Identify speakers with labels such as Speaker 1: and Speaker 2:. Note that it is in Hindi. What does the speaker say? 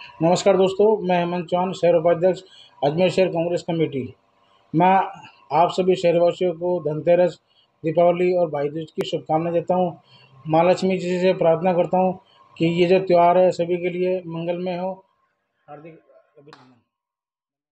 Speaker 1: नमस्कार दोस्तों, मैं हेमंत चौहान, शहर उपाध्यक्ष, अजमेर शहर कांग्रेस कमेटी। मैं आप सभी शहरवासियों को धनतेरस, दीपावली और भाई दूज की शुभकामनाएँ देता हूँ। माँ लक्ष्मी जी से प्रार्थना करता हूँ कि ये जो त्यौहार है सभी के लिए मंगलमय हो। हार्दिक अभिनंदन।